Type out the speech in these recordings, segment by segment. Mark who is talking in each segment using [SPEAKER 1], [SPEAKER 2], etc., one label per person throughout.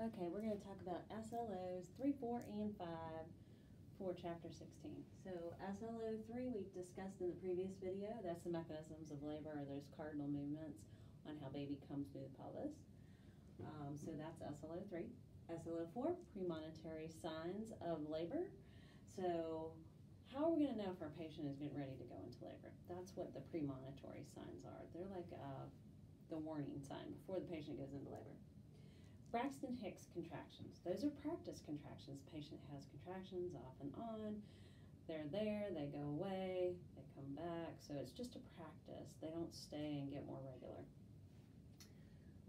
[SPEAKER 1] Okay, we're going to talk about SLOs 3, 4, and 5 for Chapter 16. So SLO 3 we discussed in the previous video. That's the mechanisms of labor or those cardinal movements on how baby comes through the pelvis. Um, so that's SLO 3. SLO 4, premonitory signs of labor. So how are we going to know if our patient is getting ready to go into labor? That's what the premonitory signs are. They're like uh, the warning sign before the patient goes into labor. Braxton Hicks contractions. Those are practice contractions. Patient has contractions off and on. They're there, they go away, they come back. So it's just a practice. They don't stay and get more regular.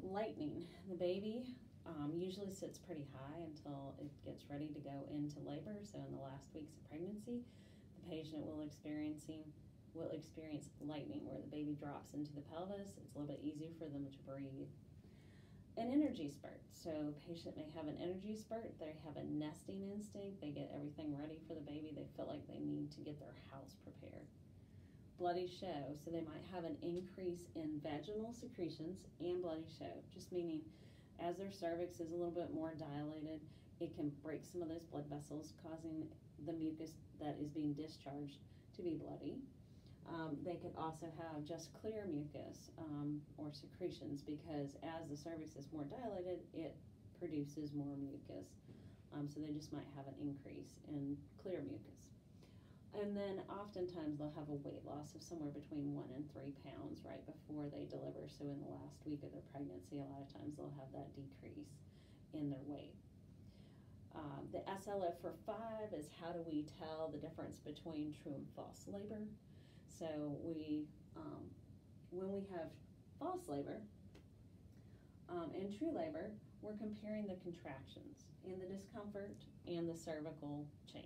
[SPEAKER 1] Lightening. The baby um, usually sits pretty high until it gets ready to go into labor. So in the last weeks of pregnancy, the patient will experiencing will experience lightening where the baby drops into the pelvis. It's a little bit easier for them to breathe an energy spurt. So patient may have an energy spurt. They have a nesting instinct. They get everything ready for the baby. They feel like they need to get their house prepared. Bloody show. So they might have an increase in vaginal secretions and bloody show, just meaning as their cervix is a little bit more dilated, it can break some of those blood vessels, causing the mucus that is being discharged to be bloody. Um, they could also have just clear mucus um, or secretions because as the cervix is more dilated, it produces more mucus. Um, so they just might have an increase in clear mucus. And then oftentimes they'll have a weight loss of somewhere between one and three pounds right before they deliver. So in the last week of their pregnancy, a lot of times they'll have that decrease in their weight. Um, the SLF for five is how do we tell the difference between true and false labor? So we, um, when we have false labor um, and true labor, we're comparing the contractions and the discomfort and the cervical change.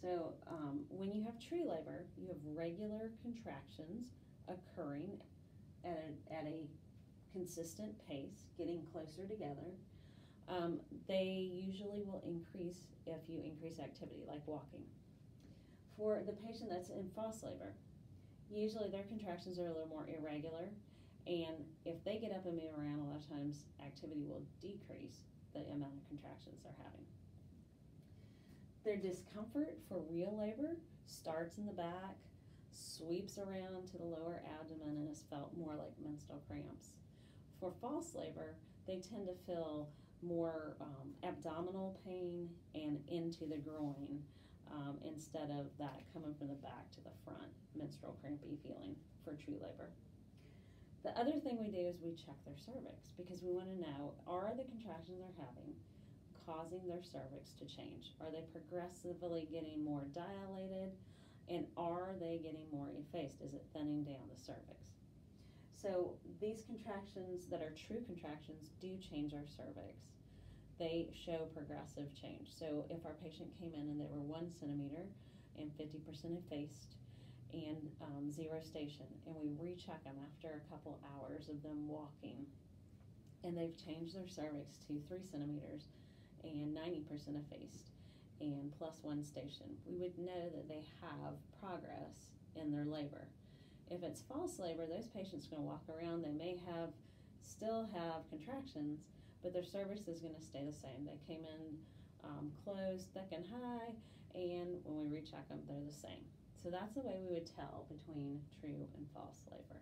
[SPEAKER 1] So um, when you have true labor, you have regular contractions occurring at a, at a consistent pace, getting closer together. Um, they usually will increase if you increase activity, like walking. For the patient that's in false labor, usually their contractions are a little more irregular, and if they get up and move around, a lot of times activity will decrease the amount of contractions they're having. Their discomfort for real labor starts in the back, sweeps around to the lower abdomen, and is felt more like menstrual cramps. For false labor, they tend to feel more um, abdominal pain and into the groin um, instead of that coming from the back to the front, menstrual crampy feeling for true labor. The other thing we do is we check their cervix because we want to know are the contractions they're having causing their cervix to change? Are they progressively getting more dilated? And are they getting more effaced? Is it thinning down the cervix? So these contractions that are true contractions do change our cervix they show progressive change. So if our patient came in and they were one centimeter and 50% effaced and um, zero station, and we recheck them after a couple hours of them walking, and they've changed their cervix to three centimeters and 90% effaced and plus one station, we would know that they have progress in their labor. If it's false labor, those patients are going to walk around, they may have still have contractions, but their cervix is going to stay the same. They came in um, closed, thick, and high, and when we recheck them, they're the same. So that's the way we would tell between true and false labor.